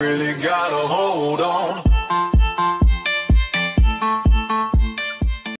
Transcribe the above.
Really gotta hold on.